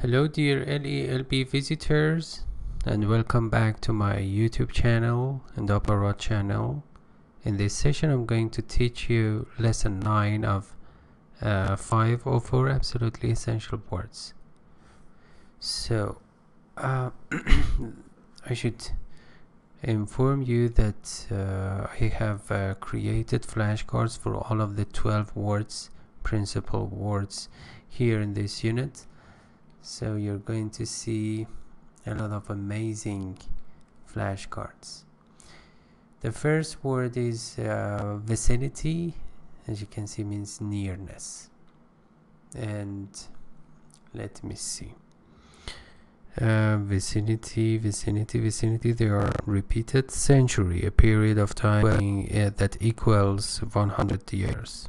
Hello dear LELB visitors and welcome back to my YouTube channel and Aparat channel. In this session I'm going to teach you lesson 9 of uh, 504 absolutely essential words. So uh, I should inform you that uh, I have uh, created flashcards for all of the 12 words principal words here in this unit so you're going to see a lot of amazing flashcards. The first word is uh, vicinity. As you can see means nearness. And let me see. Uh, vicinity vicinity vicinity they are repeated. Century a period of time uh, that equals 100 years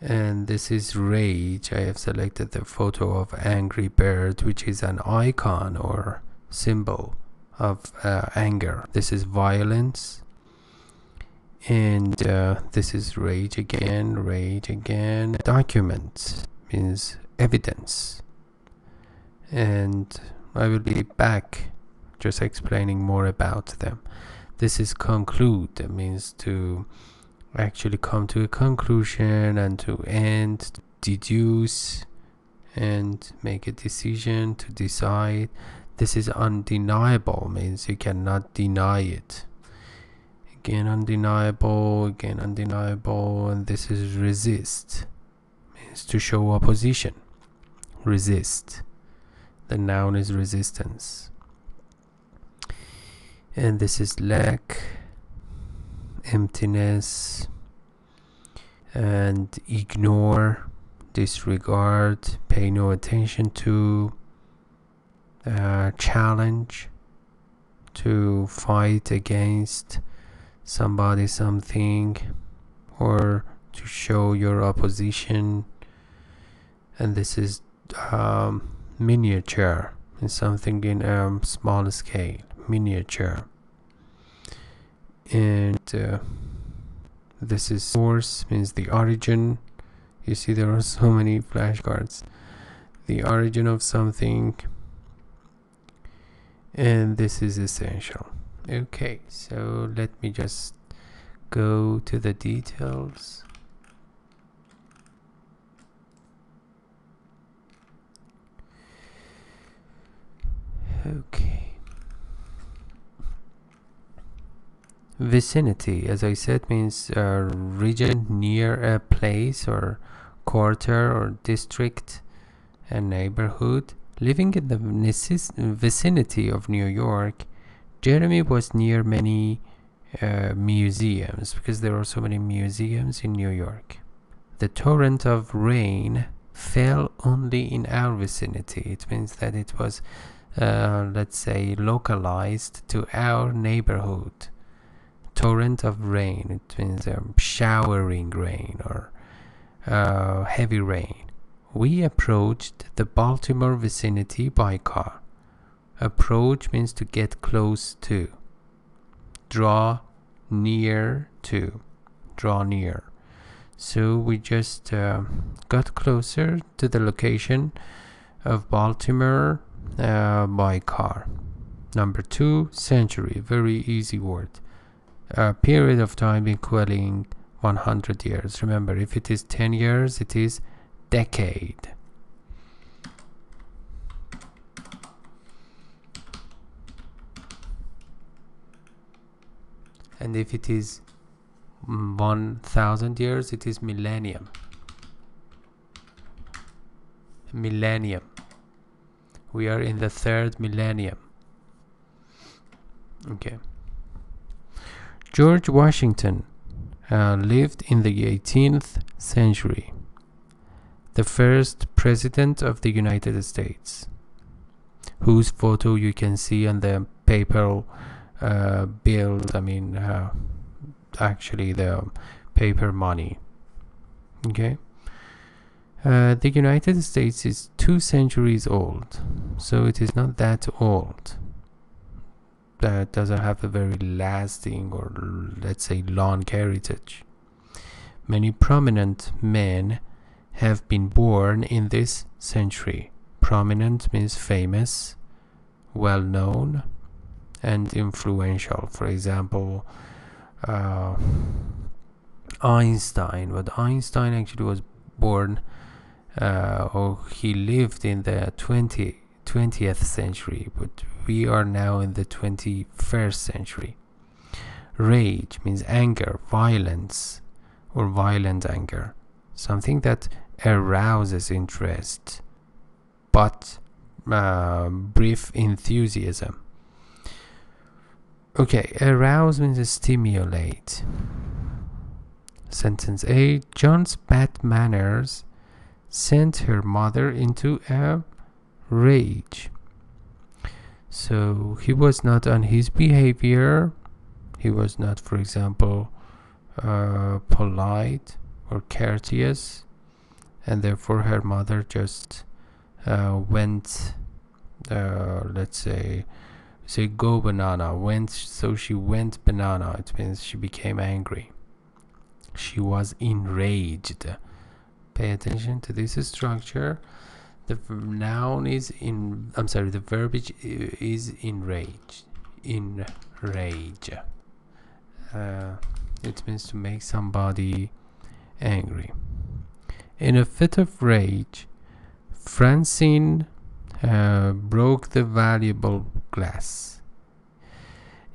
and this is rage. I have selected the photo of angry bird which is an icon or symbol of uh, anger. This is violence. And uh, this is rage again rage again. Document means evidence. And I will be back just explaining more about them. This is conclude means to actually come to a conclusion and to end, deduce, and make a decision to decide. This is undeniable, means you cannot deny it. Again, undeniable, again, undeniable, and this is resist, means to show opposition. Resist. The noun is resistance. And this is lack emptiness and ignore, disregard, pay no attention to, uh, challenge, to fight against somebody, something, or to show your opposition. And this is um, miniature, and something in a um, small scale, miniature and uh, this is source means the origin. You see there are so many flashcards. The origin of something. And this is essential. Okay so let me just go to the details. Okay vicinity as i said means a region near a place or quarter or district a neighborhood. Living in the vicinity of new york jeremy was near many uh, museums because there are so many museums in new york. The torrent of rain fell only in our vicinity. It means that it was uh, let's say localized to our neighborhood torrent of rain. It means um, showering rain or uh, heavy rain. We approached the Baltimore vicinity by car. Approach means to get close to. Draw near to. Draw near. So we just uh, got closer to the location of Baltimore uh, by car. Number two, century. Very easy word a period of time equaling 100 years. Remember, if it is 10 years, it is decade. And if it is mm, 1000 years, it is millennium. Millennium. We are in the third millennium. Okay. George Washington uh, lived in the 18th century, the first president of the United States, whose photo you can see on the paper uh, bill, I mean, uh, actually, the paper money. Okay. Uh, the United States is two centuries old, so it is not that old that doesn't have a very lasting or let's say long heritage. Many prominent men have been born in this century. prominent means famous well known and influential for example uh, Einstein but Einstein actually was born uh, or he lived in the 20, 20th century but we are now in the 21st century. Rage means anger violence or violent anger something that arouses interest but uh, brief enthusiasm. Okay arouse means stimulate. Sentence A John's bad manners sent her mother into a rage. So he was not on his behavior. He was not for example uh, polite or courteous. And therefore her mother just uh, went uh, let's say say go banana went so she went banana. It means she became angry. She was enraged. Pay attention to this structure the noun is in i'm sorry the verbiage is in enraged. Enrage uh, it means to make somebody angry. In a fit of rage francine uh, broke the valuable glass.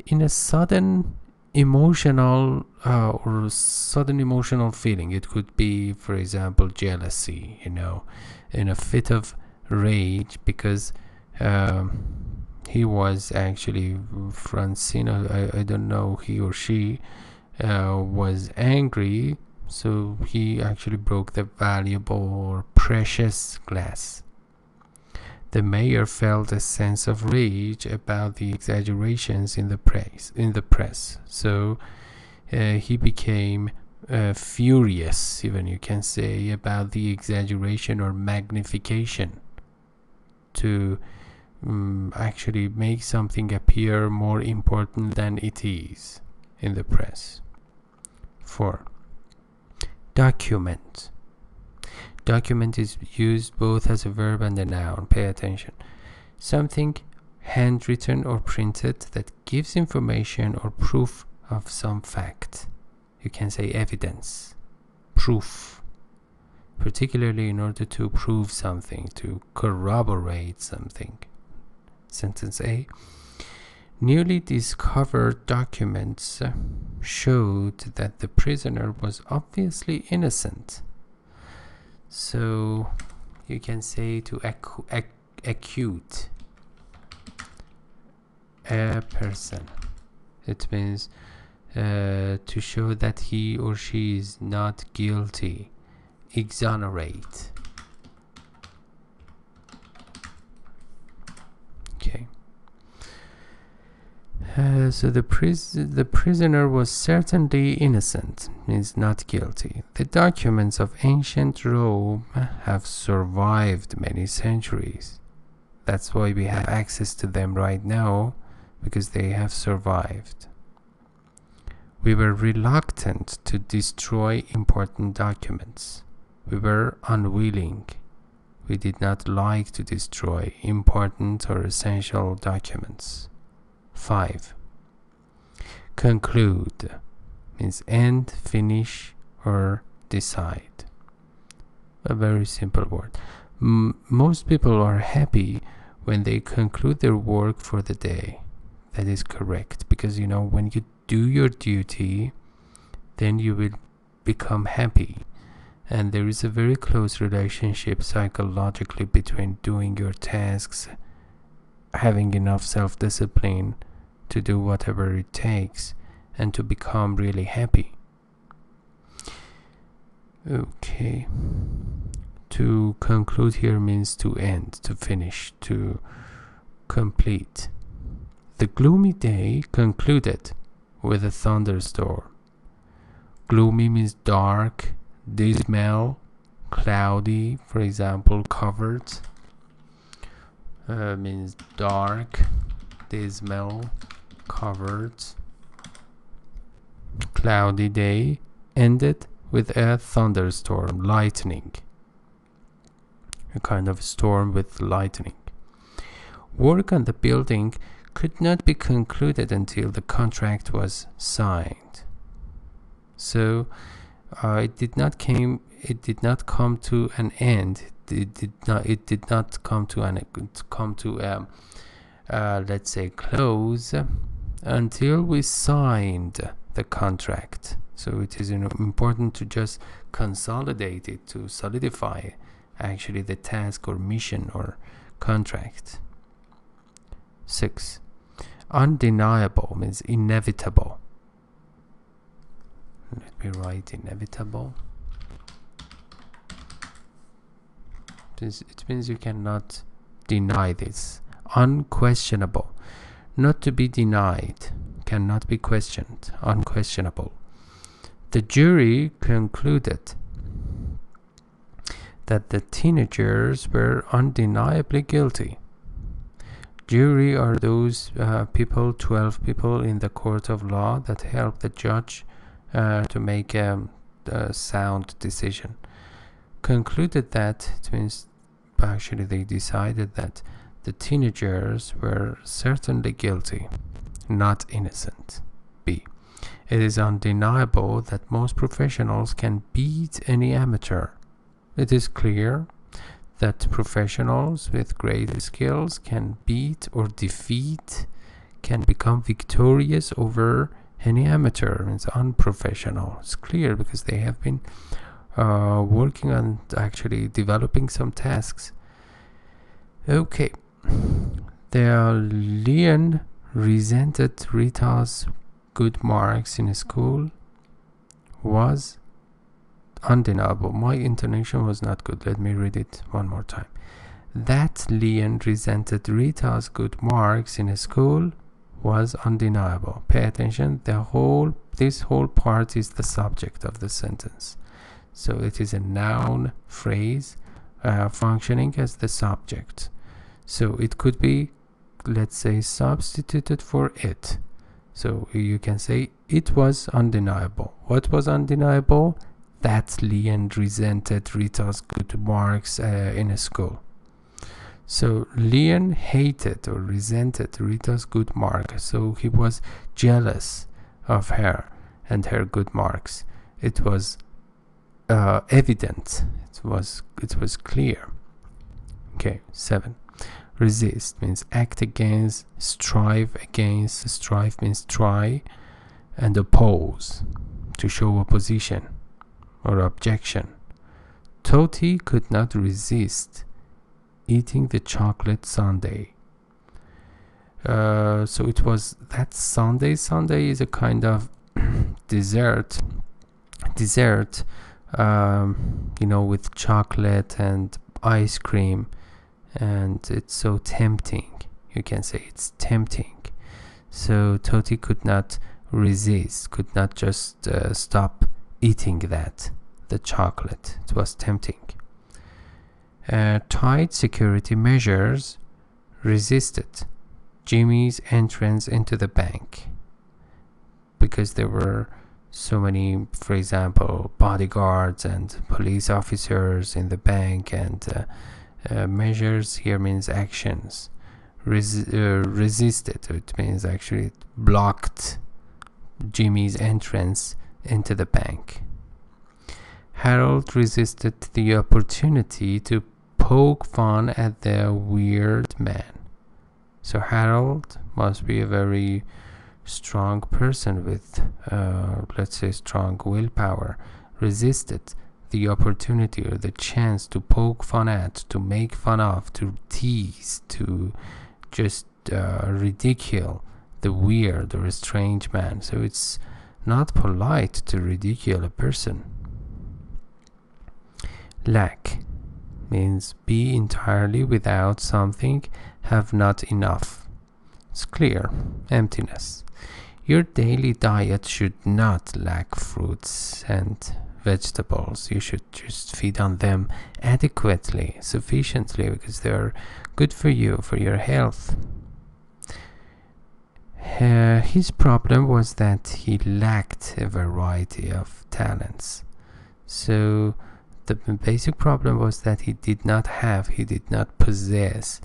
In a sudden emotional uh, or sudden emotional feeling. It could be for example jealousy you know in a fit of rage because um, he was actually Francina I, I don't know he or she uh, was angry so he actually broke the valuable or precious glass the mayor felt a sense of rage about the exaggerations in the press. In the press, so uh, he became uh, furious, even you can say, about the exaggeration or magnification to um, actually make something appear more important than it is in the press. 4. Document Document is used both as a verb and a noun. Pay attention. Something handwritten or printed that gives information or proof of some fact. You can say evidence, proof, particularly in order to prove something, to corroborate something. Sentence A. Newly discovered documents showed that the prisoner was obviously innocent so you can say to ac ac acute a person. It means uh, to show that he or she is not guilty. Exonerate okay uh, so the, pris the prisoner was certainly innocent, means not guilty. The documents of ancient Rome have survived many centuries. That's why we have access to them right now, because they have survived. We were reluctant to destroy important documents. We were unwilling. We did not like to destroy important or essential documents. 5. Conclude means end, finish, or decide. A very simple word. M most people are happy when they conclude their work for the day. That is correct because you know when you do your duty, then you will become happy. And there is a very close relationship psychologically between doing your tasks having enough self discipline to do whatever it takes and to become really happy. Okay. To conclude here means to end, to finish, to complete. The gloomy day concluded with a thunderstorm. Gloomy means dark, dismal, cloudy, for example, covered uh, means dark, dismal, covered. Cloudy day ended with a thunderstorm, lightning. a kind of storm with lightning. Work on the building could not be concluded until the contract was signed. So uh, it did not came it did not come to an end. It did not it did not come to an come to um, uh, let's say close until we signed the contract. So it is important to just consolidate it to solidify actually the task or mission or contract. 6. Undeniable means inevitable. Let me write inevitable. It means you cannot deny this. Unquestionable. Not to be denied. Cannot be questioned. Unquestionable. The jury concluded that the teenagers were undeniably guilty. Jury are those uh, people, 12 people in the court of law that help the judge uh, to make a, a, sound decision. Concluded that, it means actually they decided that the teenagers were certainly guilty, not innocent. B. It is undeniable that most professionals can beat any amateur. It is clear that professionals with great skills can beat or defeat, can become victorious over any amateur. It's unprofessional. It's clear because they have been uh, working on actually developing some tasks. Okay. Leon resented Rita's good marks in school was undeniable. My intonation was not good. Let me read it one more time. That Leon resented Rita's good marks in school was undeniable. Pay attention. The whole this whole part is the subject of the sentence. So it is a noun phrase uh, functioning as the subject. So it could be, let's say, substituted for it. So you can say it was undeniable. What was undeniable? That Leon resented Rita's good marks uh, in school. So Leon hated or resented Rita's good mark. So he was jealous of her and her good marks. It was uh, evident. It was it was clear. Okay, seven resist means act against, strive against, strive means try, and oppose to show opposition or objection. Toti could not resist eating the chocolate sundae. Uh, so it was that sundae sundae is a kind of dessert, dessert, um, you know, with chocolate and ice cream and it's so tempting. You can say it's tempting. So Toti could not resist, could not just uh, stop eating that, the chocolate. It was tempting. Uh, tight security measures resisted Jimmy's entrance into the bank because there were so many, for example, bodyguards and police officers in the bank and uh, uh, measures here means actions. Res uh, resisted, it means actually it blocked Jimmy's entrance into the bank. Harold resisted the opportunity to poke fun at the weird man. So Harold must be a very strong person with, uh, let's say, strong willpower. Resisted the opportunity or the chance to poke fun at, to make fun of, to tease, to just uh, ridicule the weird or strange man. So it's not polite to ridicule a person. Lack means be entirely without something, have not enough. It's clear, emptiness. Your daily diet should not lack fruits and vegetables. You should just feed on them adequately, sufficiently, because they're good for you, for your health. Uh, his problem was that he lacked a variety of talents. So the basic problem was that he did not have, he did not possess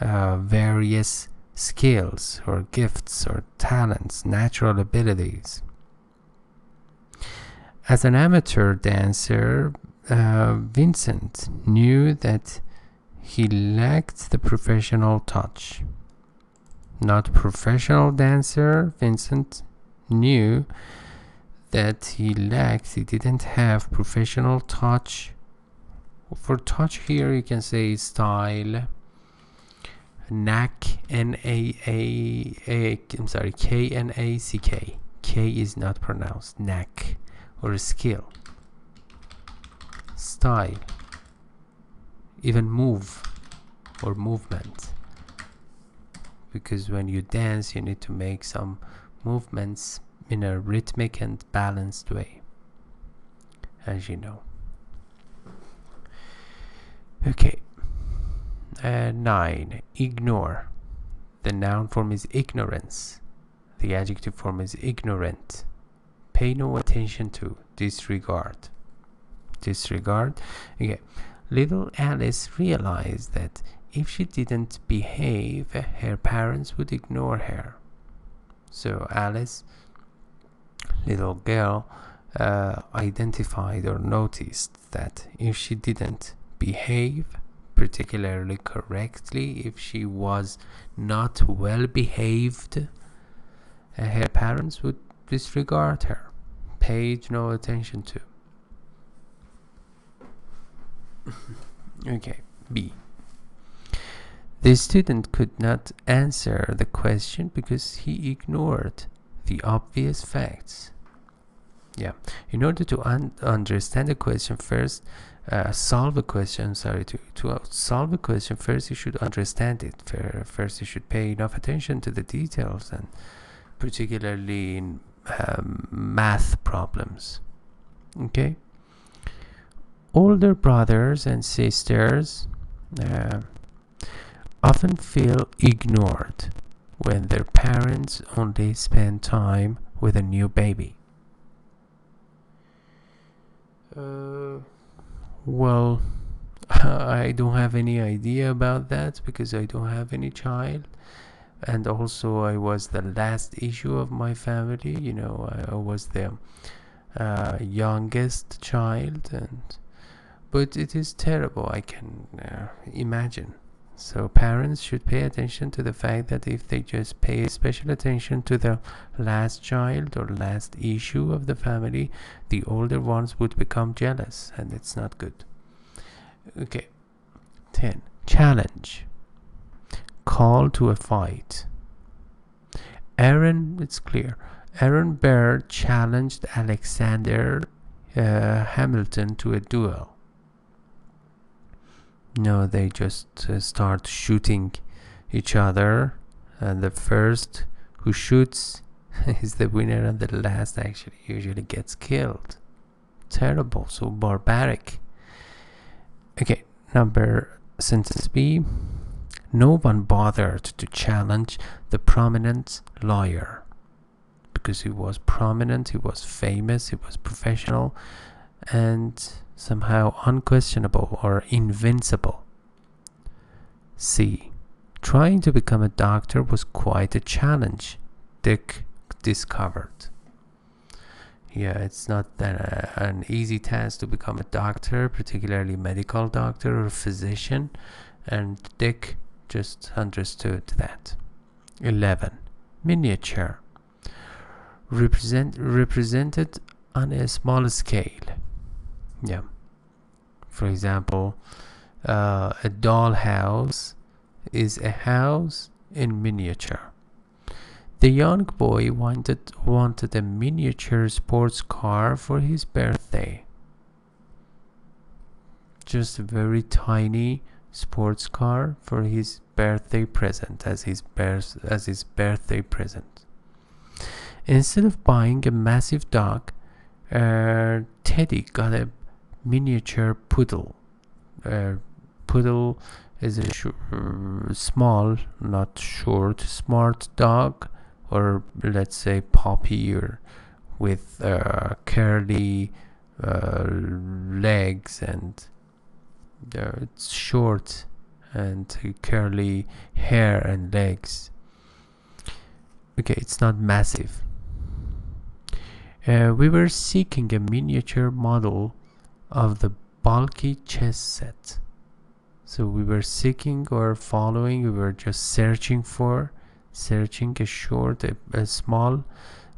uh, various skills or gifts or talents, natural abilities. As an amateur dancer, uh, Vincent knew that he lacked the professional touch. Not professional dancer, Vincent knew that he lacked, he didn't have professional touch. For touch here, you can say style, knack, N A A A, I'm sorry, K N A C K. K is not pronounced, knack, or skill, style, even move, or movement. Because when you dance, you need to make some movements in a rhythmic and balanced way, as you know. Okay. Uh, 9. Ignore. The noun form is ignorance. The adjective form is ignorant. Pay no attention to. Disregard. Disregard. Okay. Little Alice realized that if she didn't behave, her parents would ignore her. So Alice little girl uh, identified or noticed that if she didn't behave particularly correctly, if she was not well behaved, uh, her parents would disregard her, paid no attention to. okay, B. The student could not answer the question because he ignored the obvious facts. Yeah, in order to un understand the question first, uh, solve a question, sorry, to, to solve a question first, you should understand it. First, you should pay enough attention to the details and particularly in um, math problems. Okay? Older brothers and sisters uh, often feel ignored when their parents only spend time with a new baby? Uh, well, I don't have any idea about that because I don't have any child. And also, I was the last issue of my family. You know, I, was the uh, youngest child, and but it is terrible. I can uh, imagine. So parents should pay attention to the fact that if they just pay special attention to the last child or last issue of the family, the older ones would become jealous and it's not good. Okay. 10. Challenge. Call to a fight. Aaron, it's clear. Aaron Burr challenged Alexander uh, Hamilton to a duel. No, they just uh, start shooting each other, and the first who shoots is the winner, and the last actually usually gets killed. Terrible, so barbaric. Okay, number sentence B. No one bothered to challenge the prominent lawyer because he was prominent, he was famous, he was professional, and somehow unquestionable or invincible. C. Trying to become a doctor was quite a challenge, Dick discovered. Yeah, it's not that, uh, an easy task to become a doctor, particularly medical doctor or physician, and Dick just understood that. 11. Miniature. Represent, represented on a small scale yeah for example uh, a dollhouse is a house in miniature the young boy wanted wanted a miniature sports car for his birthday just very tiny sports car for his birthday present as his birth as his birthday present instead of buying a massive dog uh, Teddy got a miniature poodle. Uh, poodle is a small, not short, smart dog, or let's say puppy, or with uh, curly uh, legs and they're short and curly hair and legs. Okay it's not massive. Uh, we were seeking a miniature model of the bulky chess set. So we were seeking or following we were just searching for searching a short a, a small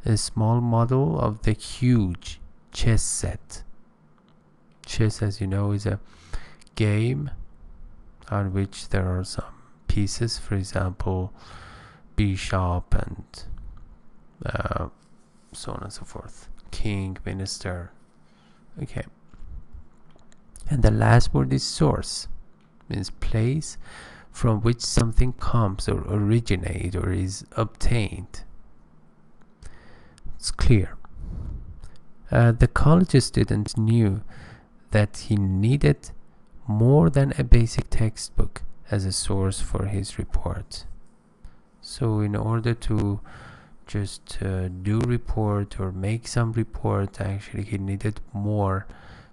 a small model of the huge chess set. Chess as you know is a game on which there are some pieces for example bishop and uh, so on and so forth. King minister. Okay. And the last word is source means place from which something comes or originates or is obtained. It's clear. Uh, the college student knew that he needed more than a basic textbook as a source for his report. So in order to just uh, do report or make some report actually he needed more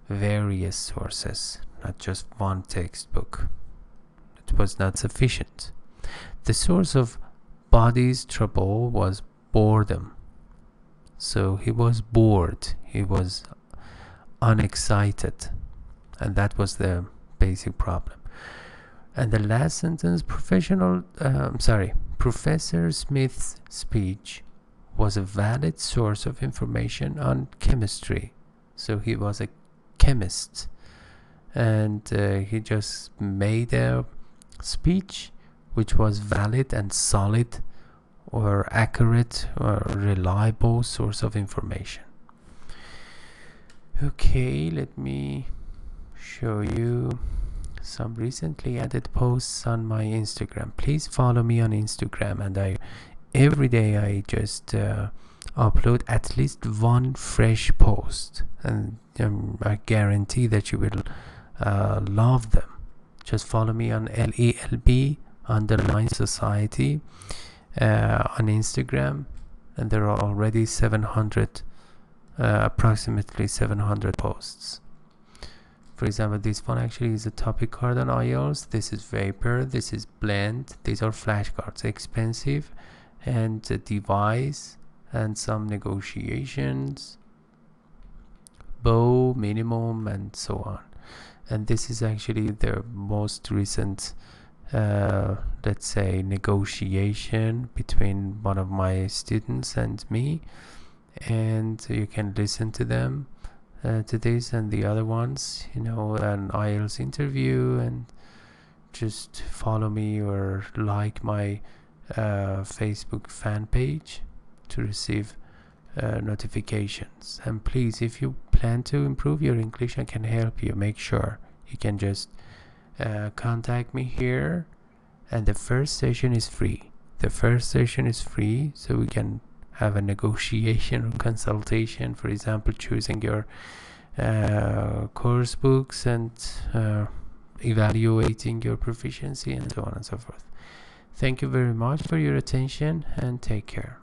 various sources not just one textbook. It was not sufficient. The source of body's trouble was boredom. So he was bored. He was unexcited. And that was the basic problem and the last sentence professional um, sorry Professor Smith's speech was a valid source of information on chemistry. So he was a chemist and uh, he just made a speech which was valid and solid or accurate or reliable source of information. Okay, let me show you some recently added posts on my Instagram. Please follow me on Instagram and I every day I just uh, upload at least one fresh post and um, I guarantee that you will uh, love them. Just follow me on LELB underline society uh, on Instagram and there are already 700 uh, approximately 700 posts for example this one actually is a topic card on IELTS this is vapor. This is blend. These are flashcards expensive and a device and some negotiations bow minimum and so on. And this is actually the most recent uh, let's say negotiation between one of my students and me. And you can listen to them uh, to this and the other ones you know an IELTS interview and just follow me or like my uh, Facebook fan page to receive uh, notifications. And please if you plan to improve your English I can help you. Make sure you can just uh, contact me here. And the first session is free. The first session is free so we can have a negotiation or consultation for example choosing your uh, course books and uh, evaluating your proficiency and so on and so forth. Thank you very much for your attention and take care